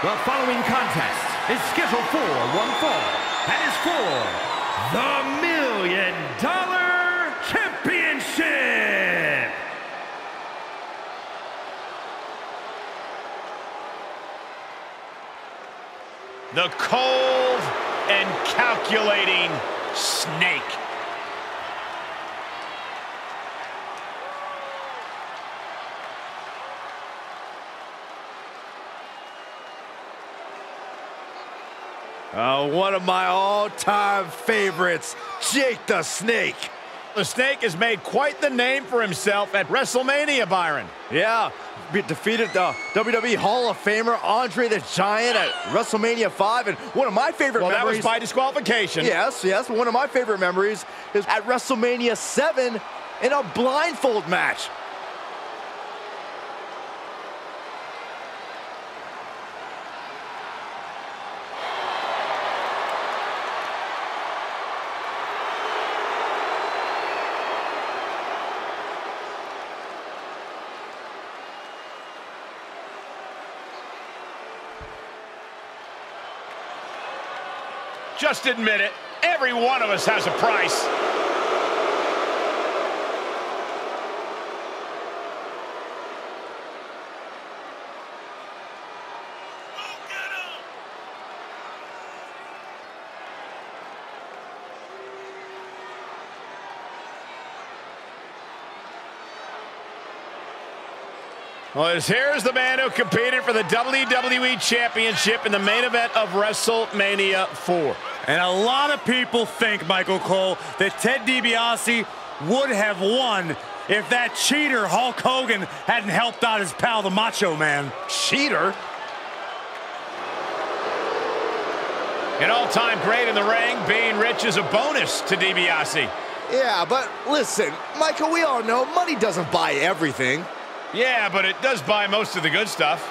The following contest is scheduled for one fall and is for the Million Dollar Championship. The cold and calculating snake. Uh, one of my all-time favorites, Jake the Snake. The Snake has made quite the name for himself at WrestleMania, Byron. Yeah, be- defeated the WWE Hall of Famer Andre the Giant at WrestleMania 5, and one of my favorite Well, that was by disqualification. Yes, yes, one of my favorite memories is at WrestleMania 7 in a blindfold match. Just admit it. Every one of us has a price. Well, here's the man who competed for the WWE Championship in the main event of WrestleMania 4. And a lot of people think, Michael Cole, that Ted DiBiase would have won if that cheater Hulk Hogan hadn't helped out his pal, the Macho Man. Cheater? An all-time great in the ring, being rich is a bonus to DiBiase. Yeah, but listen, Michael, we all know money doesn't buy everything. Yeah, but it does buy most of the good stuff.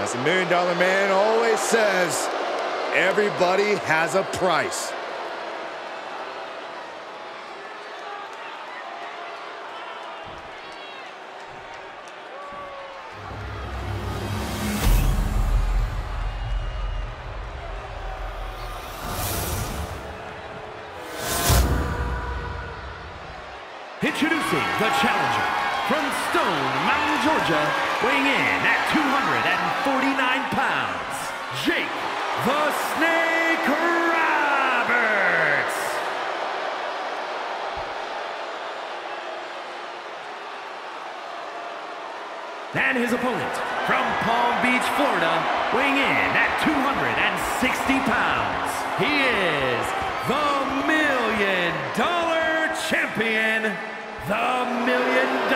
As the Million Dollar Man always says, everybody has a price. Introducing the challenger from Stone Mountain, Georgia, weighing in at 249 pounds, the Snake Roberts. And his opponent from Palm Beach, Florida, weighing in at 260 pounds, he is the Million Dollar Champion, the Million Dollar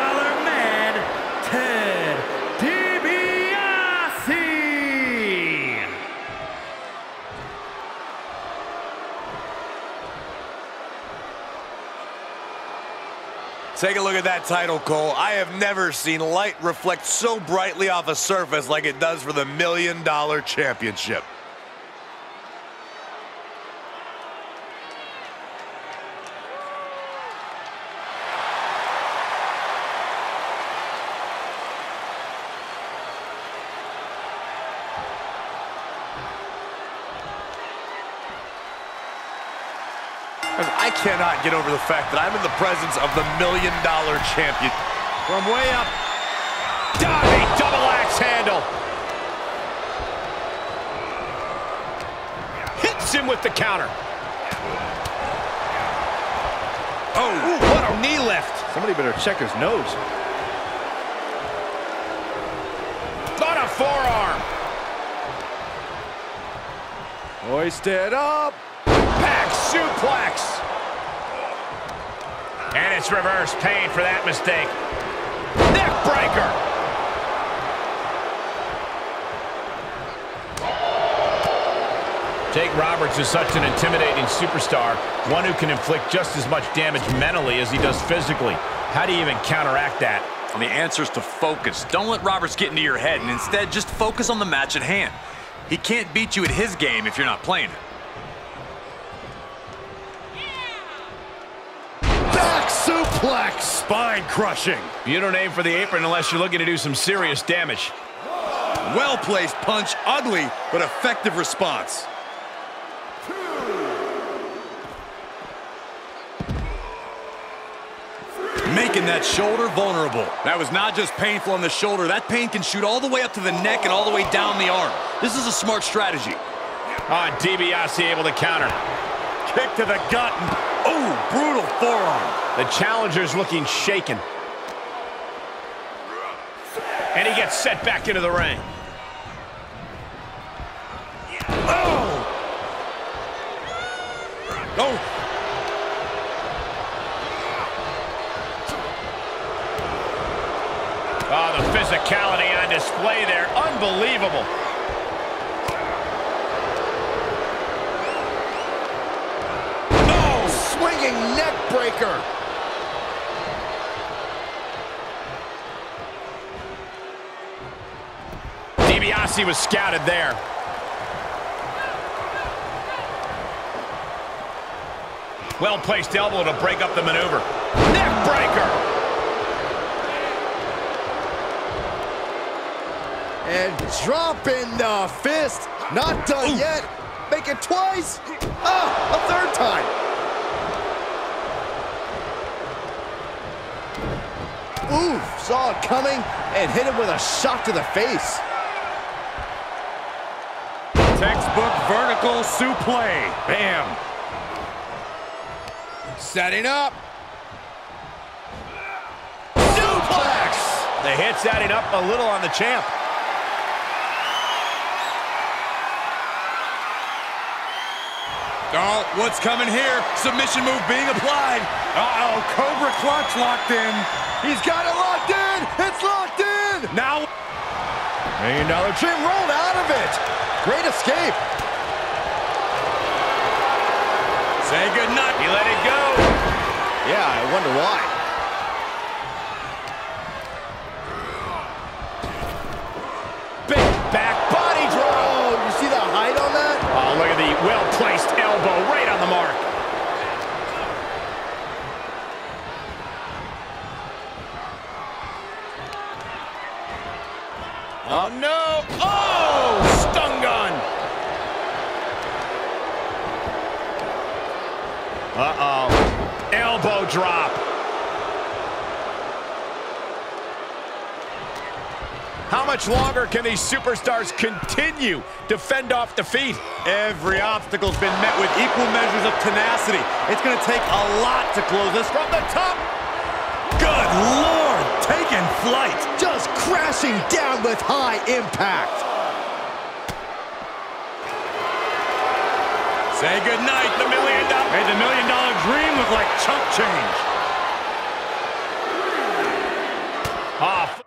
Take a look at that title, Cole. I have never seen light reflect so brightly off a surface like it does for the Million Dollar Championship. I cannot get over the fact that I'm in the presence of the Million Dollar Champion. From way up. Diving double axe handle. Hits him with the counter. Oh, Ooh, what a knee lift. Somebody better check his nose. On a forearm. Hoisted up. Back suplex. And it's reverse pain for that mistake. Neck breaker. Jake Roberts is such an intimidating superstar, one who can inflict just as much damage mentally as he does physically. How do you even counteract that? And the answer is to focus. Don't let Roberts get into your head, and instead just focus on the match at hand. He can't beat you at his game if you're not playing it. Suplex. Spine crushing. You don't aim for the apron unless you're looking to do some serious damage. Well-placed punch, ugly, but effective response. Making that shoulder vulnerable. That was not just painful on the shoulder. That pain can shoot all the way up to the neck and all the way down the arm. This is a smart strategy. Oh, DiBiase able to counter. Kick to the gut. Oh, brutal forearm. The challenger's looking shaken. And he gets set back into the ring. Oh! Oh! Oh, the physicality on display there. Unbelievable. Oh, swinging neck breaker. DiBiase was scouted there. Well-placed elbow to break up the maneuver. Neck breaker. And dropping the fist. Not done yet. Make it twice. Ah, a third time. Oof, saw it coming and hit him with a shot to the face. Vertical suplex. Bam. Setting up. Suplex. The hit's adding up a little on the champ. Oh, what's coming here? Submission move being applied. Uh-oh, Cobra clutch locked in. He's got it locked in. It's locked in. Now, Million Dollar Dream rolled out of it. Great escape. Say goodnight. He let it go. Yeah, I wonder why. Big back body drop. Oh, you see the height on that? Oh, look at the well-placed elbow right on the mark. Oh, no. Oh, stun gun. Uh-oh. Elbow drop. How much longer can these superstars continue to fend off defeat? Every obstacle's been met with equal measures of tenacity. It's going to take a lot to close this from the top. Crashing down with high impact. Say goodnight, the million dollar. made the million dollar dream look like chump change. Off.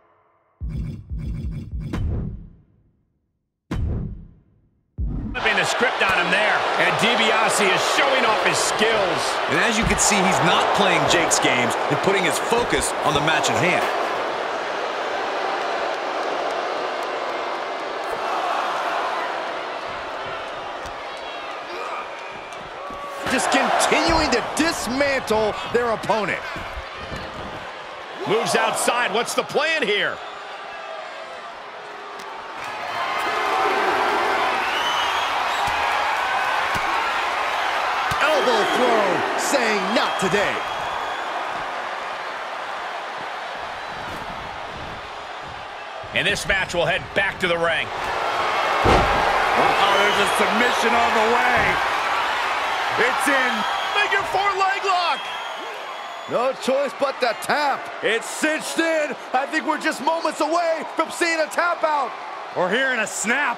Flipping the script on him there. And DiBiase is showing off his skills. And as you can see, he's not playing Jake's games and putting his focus on the match at hand. Just continuing to dismantle their opponent. Moves outside. What's the plan here? Elbow throw, saying not today. And this match will head back to the ring. Oh, there's a submission on the way. It's in. Make it four leg lock. No choice but to tap. It's cinched in. I think we're just moments away from seeing a tap out. Or hearing a snap.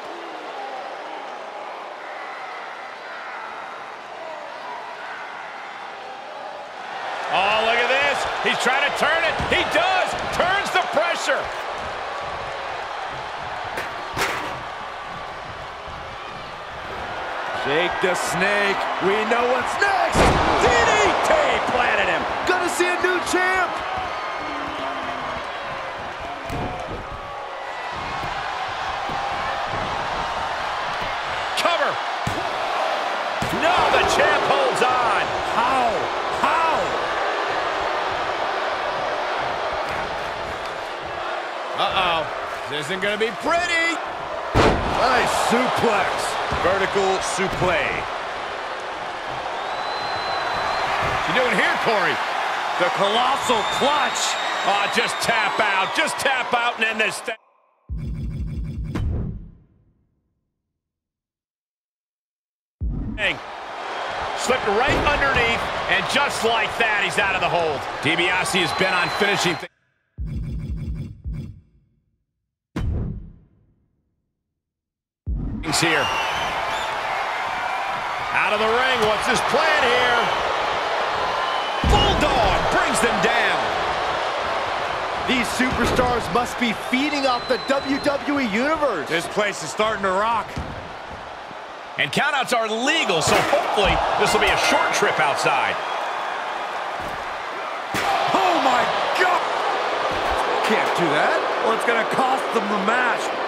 Oh, look at this. He's trying to turn it. He does. Turns the pressure. Shake the snake. We know what's next. DDT planted him. Gonna see a new champ. Cover. No, the champ holds on. How? How? Uh-oh. This isn't to be pretty. Nice suplex. Vertical suplex. What you doing here, Corey? The colossal clutch. Oh, just tap out. Just tap out and end this thing. Slipped right underneath, and just like that, he's out of the hold. DiBiase has been on finishing things. here. Out of the ring, what's his plan here? Bulldog brings them down. These superstars must be feeding off the WWE Universe. This place is starting to rock. And countouts are legal, so hopefully this will be a short trip outside. Oh, my God. Can't do that. Well, it's going to cost them the match.